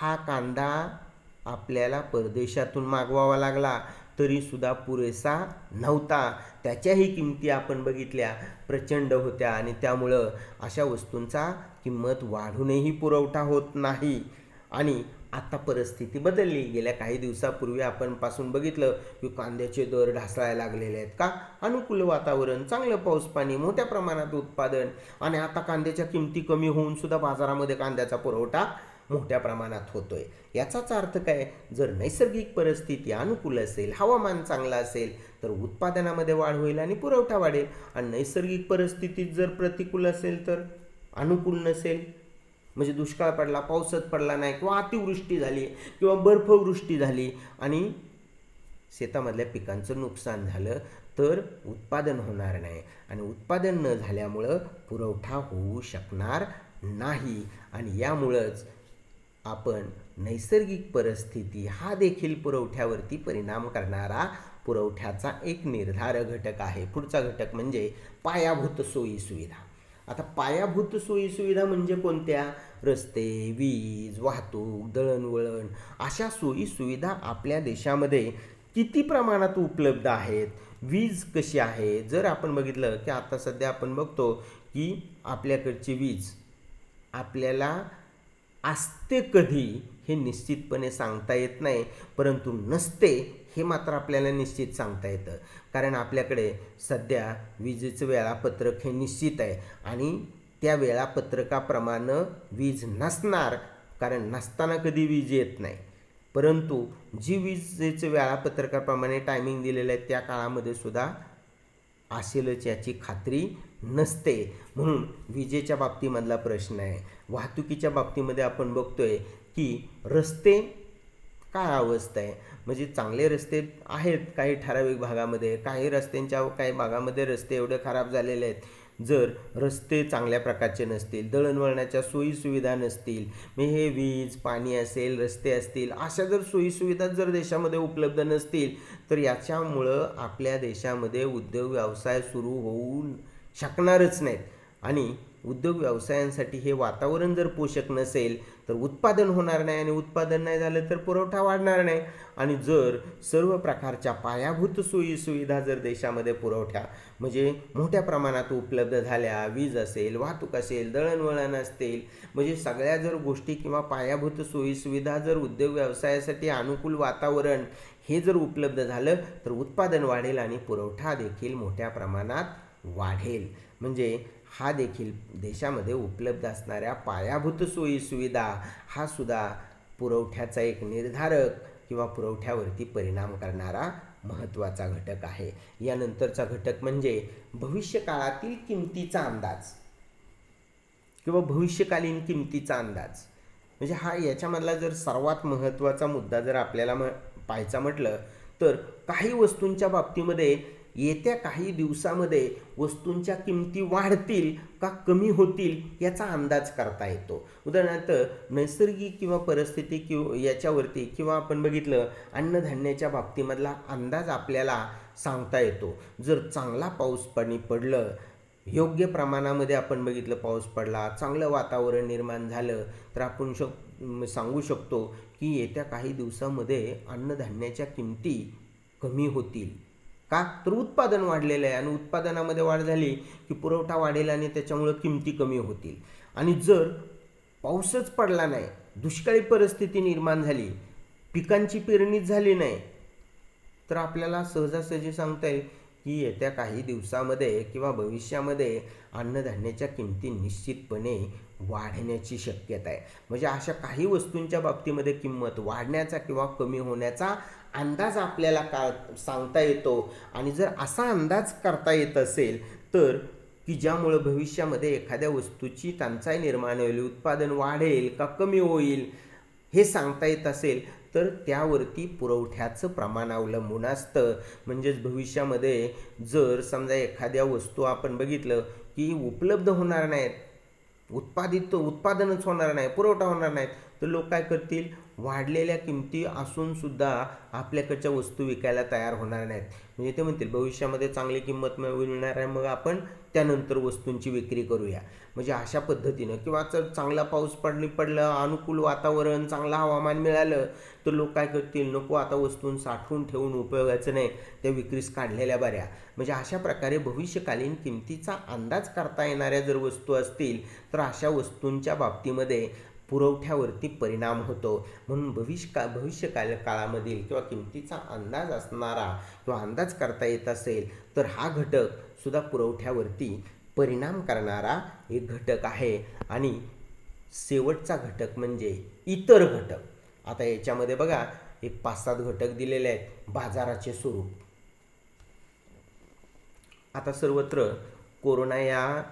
हा कांदा आपल्याला परदेशातून मागवावा लागला. तरीसुद्धा पुरेसा नव्हता. त्याच्याही किमती आपण बघितल्या. प्रचंड होत्या आणि त्यामुळं अशा वस्तूंचा किंमत वाढूनही पुरवठा होत नाही. आणि आता परिस्थिती बदलली. गेल्या काही दिवसापूर्वी आपण पासून बघितलं की कांद्याचे दर ढासळायला लागलेले आहेत का? अनुकूल वातावरण चांगलं पाऊस पाणी मोठ्या प्रमाणात उत्पादन आणि आता कांद्याच्या किमती कमी होऊन सुद्धा बाजारामध्ये कांद्याचा पुरवठा मोठ्या प्रमाणात होतोय. याचाच अर्थ काय? जर नैसर्गिक परिस्थिती अनुकूल असेल हवामान चांगलं असेल तर उत्पादनामध्ये वाढ होईल आणि पुरवठा वाढेल. आणि नैसर्गिक परिस्थितीत जर प्रतिकूल असेल तर अनुकूल नसेल म्हणजे दुष्काळ पडला पावसात पडला नाही किंवा अतिवृष्टी झाली किंवा बर्फवृष्टी झाली आणि शेतामधल्या पिकांचं नुकसान झालं तर उत्पादन होणार नाही. आणि उत्पादन न झाल्यामुळं पुरवठा होऊ शकणार नाही. आणि यामुळंच आपण नैसर्गिक परिस्थिती हा देखील पुरवठ्यावरती परिणाम करणारा पुरवठ्याचा एक निर्धारक घटक आहे. पुढचा घटक म्हणजे पायाभूत सोयी सुविधा. आता पायाभूत सोयीसुविधा म्हणजे कोणत्या? रस्ते वीज वाहतूक दळणवळण. अशा सोयी सुविधा आपल्या देशामध्ये किती प्रमाणात उपलब्ध आहेत? वीज कशी आहे? जर आपण बघितलं की आता सध्या आपण बघतो की आपल्याकडची वीज आपल्याला असते कधी हे निश्चितपणे सांगता येत नाही परंतु नसते हे मात्र आपल्याला निश्चित सांगता येतं. कारण आपल्याकडे सध्या विजेचं वेळापत्रक हे निश्चित आहे आणि त्या वेळापत्रकाप्रमाणे वीज नसणार कारण नसताना कधी वीज येत नाही. परंतु जी विजेचं वेळापत्रकाप्रमाणे टायमिंग दिलेलं आहे त्या काळामध्ये सुद्धा असेलच याची खात्री नसते. म्हणून विजेच्या बाबतीमधला प्रश्न आहे. वाहतुकीच्या बाबतीमध्ये आपण बघतोय की रस्ते काय अवस्था आहे. म्हणजे चांगले रस्ते आहेत काही ठराविक भागामध्ये काही रस्त्यांच्या काही भागामध्ये रस्ते एवढे खराब झालेले आहेत. जर रस्ते चांगल्या प्रकारचे नसतील दळणवळणाच्या सोयीसुविधा नसतील मग हे वीज पाणी असेल रस्ते असतील अशा जर सोयीसुविधा जर देशामध्ये उपलब्ध नसतील तर याच्यामुळं आपल्या देशामध्ये उद्योग व्यवसाय सुरू होऊ शकणारच नाहीत. आणि उद्योग व्यवसायांसाठी हे वातावरण जर पोषक नसेल तर उत्पादन होणार नाही आणि उत्पादन नाही झालं तर पुरवठा वाढणार नाही. आणि जर सर्व प्रकारच्या पायाभूत सोयी सुविधा जर देशामध्ये पुरवठ्या म्हणजे मोठ्या प्रमाणात उपलब्ध झाल्या वीज असेल वाहतूक असेल दळणवळण असतील म्हणजे सगळ्या जर गोष्टी किंवा पायाभूत सोयी सुविधा जर उद्योग व्यवसायासाठी अनुकूल वातावरण हे जर उपलब्ध झालं तर उत्पादन वाढेल आणि पुरवठा देखील मोठ्या प्रमाणात वाढेल. म्हणजे हा देखील देशामध्ये उपलब्ध असणाऱ्या पायाभूत सोयी सुविधा हा सुद्धा पुरवठ्याचा एक निर्धारक किंवा पुरवठ्यावरती परिणाम करणारा महत्त्वाचा घटक आहे. यानंतरचा घटक म्हणजे भविष्यकाळातील किमतीचा अंदाज किंवा भविष्यकालीन किमतीचा अंदाज. म्हणजे हा याच्यामधला जर सर्वात महत्त्वाचा मुद्दा जर आपल्याला म पाहायचा म्हटलं तर काही वस्तूंच्या बाबतीमध्ये येत्या काही दिवसामध्ये वस्तूंच्या किमती वाढतील का कमी होतील याचा अंदाज करता येतो. उदाहरणार्थ नैसर्गिक किंवा परिस्थिती किंवा याच्यावरती किंवा आपण बघितलं अन्नधान्याच्या बाबतीमधला अंदाज आपल्याला सांगता येतो. जर चांगला पाऊस पाणी पडलं योग्य प्रमाणामध्ये आपण बघितलं पाऊस पडला चांगलं वातावरण निर्माण झालं तर आपण शक सांगू शकतो की येत्या काही दिवसामध्ये अन्नधान्याच्या किमती कमी होतील. का? तर उत्पादन वाढलेलं आहे आणि उत्पादनामध्ये वाढ झाली की पुरवठा वाढेल आणि त्याच्यामुळं किमती कमी होतील. आणि जर पाऊसच पडला नाही दुष्काळी परिस्थिती निर्माण झाली पिकांची पेरणीच झाली नाही तर आपल्याला सहजासहजी सांगता येईल की येत्या काही दिवसामध्ये किंवा भविष्यामध्ये अन्नधान्याच्या किमती निश्चितपणे वाढण्याची शक्यता आहे. म्हणजे अशा काही वस्तूंच्या बाबतीमध्ये किंमत वाढण्याचा किंवा कमी होण्याचा अंदाज आपल्याला का सांगता येतो? आणि जर असा अंदाज करता येत असेल तर की ज्यामुळं भविष्यामध्ये एखाद्या वस्तूची टंचाई निर्माण होईल उत्पादन वाढेल का कमी होईल हे सांगता येत असेल तर त्यावरती पुरवठ्याचं प्रमाण अवलंबून असतं. म्हणजेच भविष्यामध्ये जर समजा एखाद्या वस्तू आपण बघितलं की उपलब्ध होणार नाहीत उत्पादित उत्पादनच होणार नाही पुरवठा होणार नाहीत तर लोक काय करतील? वाढलेल्या किमती असूनसुद्धा आपल्याकडच्या वस्तू विकायला तयार होणार नाहीत. म्हणजे ते म्हणतील भविष्यामध्ये चांगली किंमत मिळणार आहे मग आपण त्यानंतर वस्तूंची विक्री करूया. म्हणजे अशा पद्धतीनं किंवा जर चांगला पाऊस पडली पडलं अनुकूल वातावरण चांगलं हवामान मिळालं तर लोक काय करतील? नको आता वस्तूं साठवून ठेवून उपयोगाचं नाही. त्या विक्रीस काढलेल्या बऱ्या. म्हणजे अशा प्रकारे भविष्यकालीन किमतीचा अंदाज करता येणाऱ्या जर वस्तू असतील तर अशा वस्तूंच्या बाबतीमध्ये पुरवठ्यावरती परिणाम होतो. म्हणून भविष्य का भविष्यकाल काळामधील किंवा किमतीचा अंदाज असणारा किंवा अंदाज करता येत असेल तर हा घटक सुद्धा पुरवठ्यावरती परिणाम करणारा एक घटक आहे. आणि शेवटचा घटक म्हणजे इतर घटक. आता याच्यामध्ये बघा एक पाच सात घटक दिलेले आहेत. बाजाराचे स्वरूप. आता सर्वत्र कोरोना या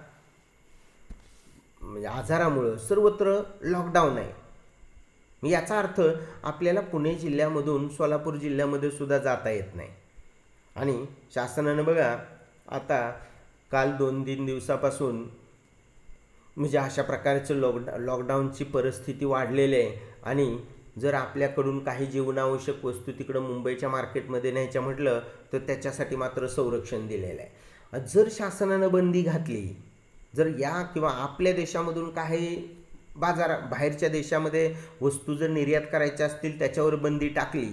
म्हणजे आजारामुळं सर्वत्र लॉकडाऊन आहे. याचा अर्थ आपल्याला पुणे जिल्ह्यामधून सोलापूर जिल्ह्यामध्ये सुद्धा जाता येत नाही. आणि शासनानं बघा आता काल दोन तीन दिवसापासून म्हणजे अशा प्रकारचं लॉकडा लॉकडाऊनची परिस्थिती वाढलेली आहे. आणि जर आपल्याकडून काही जीवनावश्यक वस्तू तिकडं मुंबईच्या मार्केटमध्ये न्यायच्या म्हटलं तर त्याच्यासाठी मात्र संरक्षण दिलेलं आहे. जर शासनानं बंदी घातली जर या किंवा आपल्या देशामधून काही बाजार बाहेरच्या देशामध्ये वस्तू जर निर्यात करायच्या असतील त्याच्यावर बंदी टाकली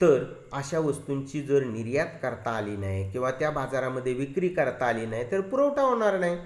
तर अशा वस्तूंची जर निर्यात करता आली नाही किंवा त्या बाजारामध्ये विक्री करता आली नाही तर पुरवठा होणार नाही.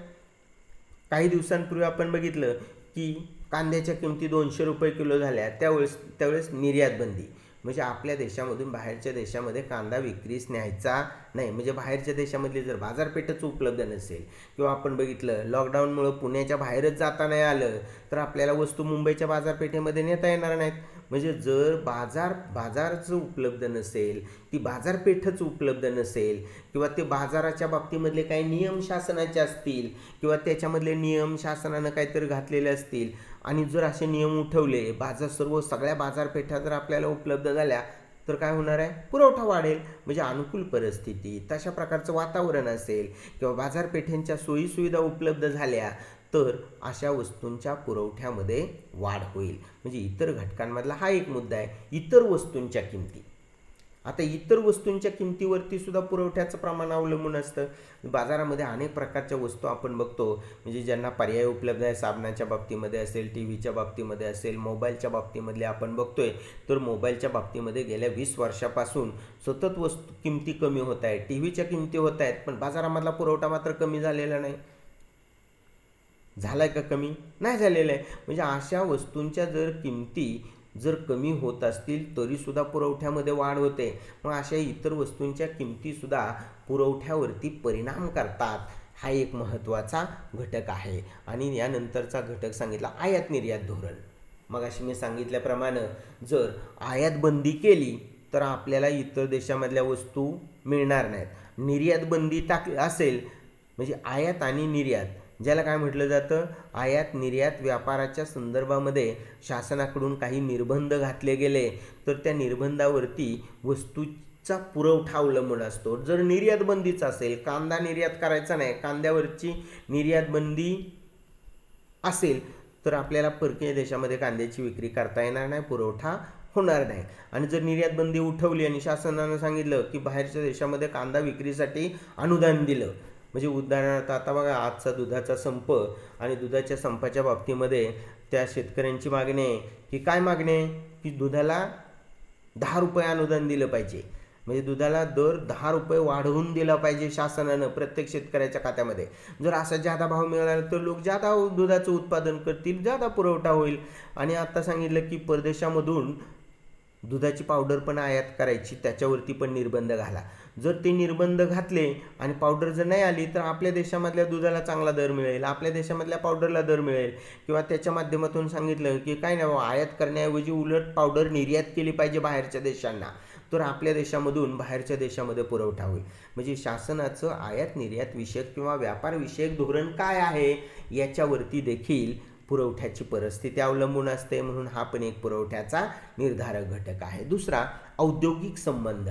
काही दिवसांपूर्वी आपण बघितलं की कांद्याच्या किमती दोनशे रुपये किलो झाल्या त्यावेळेस त्यावेळेस निर्यात बंदी. म्हणजे आपल्या देशामधून बाहेरच्या देशामध्ये कांदा विक्रीस न्यायचा नाही. म्हणजे बाहेरच्या देशामधली जर बाजारपेठच उपलब्ध नसेल. किंवा आपण बघितलं लॉकडाऊनमुळं पुण्याच्या बाहेरच जाता नाही आलं तर आपल्याला वस्तू मुंबईच्या बाजारपेठेमध्ये नेता येणार नाहीत. म्हणजे जर बाजार बाजारचं उपलब्ध नसेल ती बाजारपेठच उपलब्ध नसेल किंवा ते बाजाराच्या बाबतीमधले काही नियम शासनाचे असतील किंवा त्याच्यामधले नियम शासनानं काहीतरी घातलेले असतील आणि जर असे नियम उठवले बाजार सर्व सगळ्या बाजारपेठा जर आपल्याला उपलब्ध झाल्या तर काय होणार आहे? पुरवठा वाढेल. म्हणजे अनुकूल परिस्थिती तशा प्रकारचं वातावरण असेल किंवा बाजारपेठेंच्या सोयीसुविधा उपलब्ध झाल्या तर अशा वस्तूंच्या पुरवठ्यामध्ये वाढ होईल. म्हणजे इतर घटकांमधला हा एक मुद्दा आहे. इतर वस्तूंच्या किमती. आता इतर वस्तूंच्या किमतीवरती सुद्धा पुरवठ्याचं प्रमाण अवलंबून असतं. बाजारामध्ये अनेक प्रकारच्या वस्तू आपण बघतो. म्हणजे ज्यांना पर्याय उपलब्ध आहे साबणाच्या बाबतीमध्ये असेल टी व्हीच्या बाबतीमध्ये असेल मोबाईलच्या बाबतीमधले आपण बघतोय. तर मोबाईलच्या बाबतीमध्ये गेल्या वीस वर्षापासून सतत वस्तू किमती कमी होत आहेत. टी व्हीच्या किमती होत आहेत पण बाजारामधला पुरवठा मात्र कमी झालेला नाही. झाला आहे का कमी? नाही झालेलं आहे. म्हणजे अशा वस्तूंच्या जर किमती जर कमी होत असतील तरीसुद्धा पुरवठ्यामध्ये वाढ होते. मग अशा इतर वस्तूंच्या किमतीसुद्धा पुरवठ्यावरती परिणाम करतात. हा एक महत्त्वाचा घटक आहे. आणि यानंतरचा घटक सांगितला आयात निर्यात धोरण. मग अशी मी सांगितल्याप्रमाणे जर आयात बंदी केली तर आपल्याला इतर देशामधल्या वस्तू मिळणार नाहीत. निर्यात बंदी टाक असेल म्हणजे आयात आणि निर्यात ज्याला काय म्हटलं जातं? आयात निर्यात व्यापाराच्या संदर्भामध्ये शासनाकडून काही निर्बंध घातले गेले. तर त्या निर्बंधावरती वस्तूचा पुरवठा अवलंबून असतो. जर निर्यात बंदीच असेल कांदा निर्यात करायचा नाही कांद्यावरची निर्यात बंदी असेल तर आपल्याला परकीय देशामध्ये कांद्याची विक्री करता येणार नाही पुरवठा होणार नाही. आणि जर निर्यात बंदी उठवली आणि शासनानं सांगितलं की बाहेरच्या देशामध्ये कांदा विक्रीसाठी अनुदान दिलं म्हणजे उदाहरणार्थ आता बघा आजचा दुधाचा संप आणि दुधाच्या संपाच्या बाबतीमध्ये त्या शेतकऱ्यांची मागणी आहे की काय मागणी आहे? की दुधाला दहा रुपये अनुदान दिलं पाहिजे. म्हणजे दुधाला दर दहा रुपये वाढवून दिला पाहिजे शासनानं प्रत्येक शेतकऱ्याच्या खात्यामध्ये. जर असा जादा भाव मिळाला तर लोक जादा दुधाचं उत्पादन करतील जादा पुरवठा होईल. आणि आता सांगितलं की परदेशामधून दुधाची पावडर पण आयात करायची त्याच्यावरती पण निर्बंध घाला. जर ते निर्बंध घातले आणि पावडर जर नाही आली तर आपल्या देशामधल्या दुधाला चांगला दर मिळेल आपल्या देशामधल्या पावडरला दर मिळेल. किंवा त्याच्या माध्यमातून सांगितलं की काय नाही आयात करण्याऐवजी उलट पावडर निर्यात केली पाहिजे बाहेरच्या देशांना. तर आपल्या देशामधून बाहेरच्या देशामध्ये पुरवठा होईल. म्हणजे शासनाचं आयात निर्यात विषयक किंवा व्यापारविषयक धोरण काय आहे याच्यावरती देखील पुरवठ्याची परिस्थिती अवलंबून असते म्हणून हा पण एक पुरवठ्याचा निर्धारक घटक आहे. दुसरा औद्योगिक संबंध.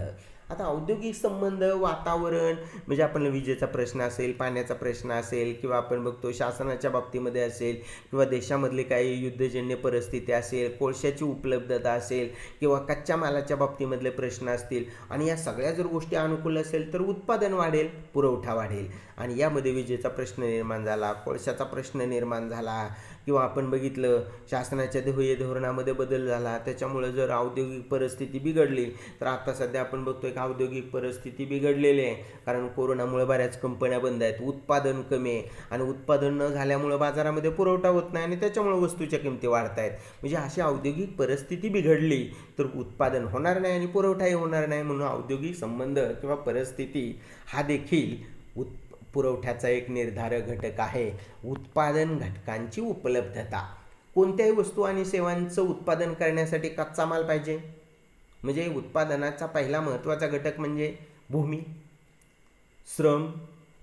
आता औद्योगिक संबंध वातावरण म्हणजे आपण विजेचा प्रश्न असेल पाण्याचा प्रश्न असेल किंवा आपण बघतो शासनाच्या बाबतीमध्ये असेल किंवा देशामधले काही युद्धजन्य परिस्थिती असेल कोळशाची उपलब्धता असेल किंवा कच्च्या मालाच्या बाबतीमधले प्रश्न असतील आणि या सगळ्या जर गोष्टी अनुकूल असेल तर उत्पादन वाढेल पुरवठा वाढेल. आणि यामध्ये विजेचा प्रश्न निर्माण झाला कोळशाचा प्रश्न निर्माण झाला किंवा आपण बघितलं शासनाच्या ध्येय धोरणामध्ये बदल झाला त्याच्यामुळं जर औद्योगिक परिस्थिती बिघडली तर आता सध्या आपण बघतोय की औद्योगिक परिस्थिती बिघडलेली आहे. कारण कोरोनामुळे बऱ्याच कंपन्या बंद आहेत उत्पादन कमी आहे आणि उत्पादन न झाल्यामुळं बाजारामध्ये पुरवठा होत नाही आणि त्याच्यामुळे वस्तूच्या किमती वाढत आहेत. म्हणजे अशी औद्योगिक परिस्थिती बिघडली तर उत्पादन होणार नाही आणि पुरवठाही होणार नाही म्हणून औद्योगिक संबंध किंवा परिस्थिती हा देखील उत् पुरवठ्याचा एक निर्धारक घटक आहे. उत्पादन घटकांची उपलब्धता. कोणत्याही वस्तू आणि सेवांचं उत्पादन करण्यासाठी कच्चा माल पाहिजे? म्हणजे उत्पादनाचा पहिला महत्त्वाचा घटक म्हणजे भूमी श्रम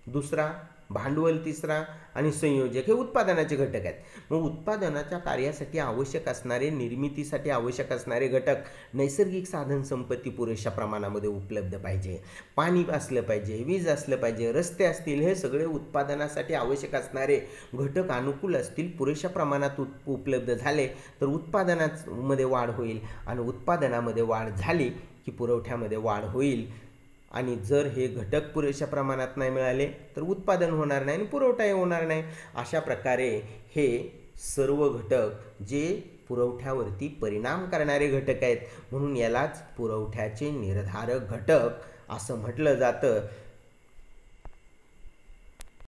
दुसरा भांडवल तिसरा आणि संयोजक हे उत्पादनाचे घटक आहेत. मग उत्पादनाच्या कार्यासाठी आवश्यक असणारे निर्मितीसाठी आवश्यक असणारे घटक नैसर्गिक साधन संपत्ती पुरेशा प्रमाणामध्ये उपलब्ध पाहिजे. पाणी असलं पाहिजे वीज असलं पाहिजे रस्ते असतील हे सगळे उत्पादनासाठी आवश्यक असणारे घटक अनुकूल असतील पुरेशा प्रमाणात उप उपलब्ध झाले तर उत्पादनामध्ये वाढ होईल. आणि उत्पादनामध्ये वाढ झाली की पुरवठ्यामध्ये वाढ होईल. आणि जर हे घटक पुरेशा प्रमाणात नाही मिळाले तर उत्पादन होणार नाही आणि पुरवठाही होणार नाही. अशा प्रकारे हे सर्व घटक जे पुरवठ्यावरती परिणाम करणारे घटक आहेत म्हणून यालाच पुरवठ्याचे निर्धारक घटक असं म्हटलं जातं.